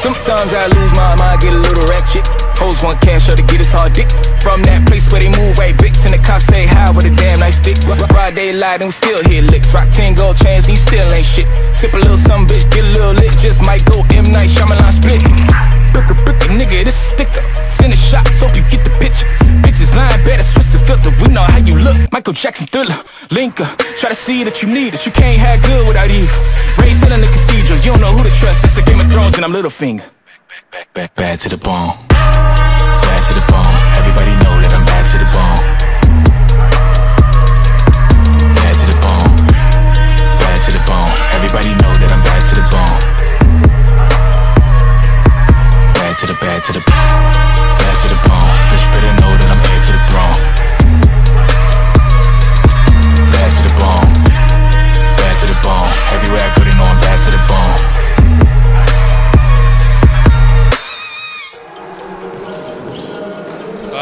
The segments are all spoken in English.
Sometimes I lose my mind, get a little ratchet. Hoes want cash or to get his hard dick. From that place where they move right bricks and the cops say hi with a damn nice stick. Broad daylight and we still hit licks. Rock 10 gold chains and you still ain't shit. Sip a little some bitch, get a little lit. Just might go M Night Shyamalan split. Brick a brick a nigga, this a sticker. Send a shot, hope you get the picture. Bitches lying, better switch the filter. We know how you look. Michael Jackson thriller, Linker. Try to see that you need us. You can't have good without evil. Raised in the you don't know who to trust. It's a Game of Thrones and I'm Littlefinger. Back, back, back, bad to the bone. Bad to the bone.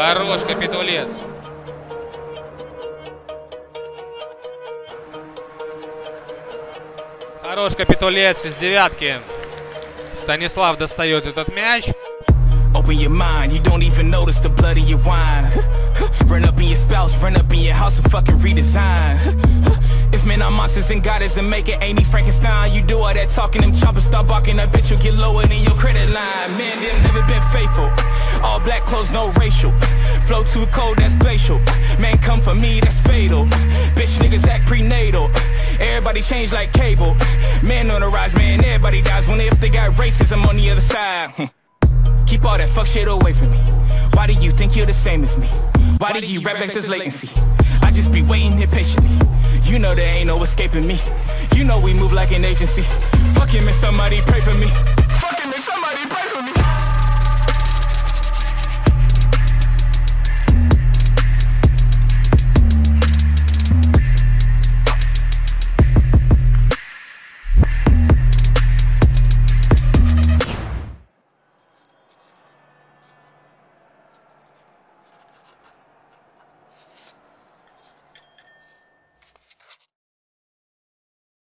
Хорош, капитулец. Хорош капитулец из девятки. Станислав достает этот мяч. Open your mind, you don't even notice the blood in your wine. run up in your spouse, run up in your house and fucking redesign. And God isn't make it, ain't he Frankenstein? You do all that talking, them choppers start barking, that bitch will get lower than your credit line. Man, them never been faithful. All black clothes, no racial. Flow too cold, that's glacial. Man, come for me, that's fatal. Bitch niggas act prenatal. Everybody change like cable. Man on the rise, man, everybody dies. When if they got racism on the other side. Hmm. Keep all that fuck shit away from me. Why do you think you're the same as me? Why do you rap like there's latency? I just be waiting here patiently. You know there ain't no escaping me. You know we move like an agency. Fuck him and somebody pray for me.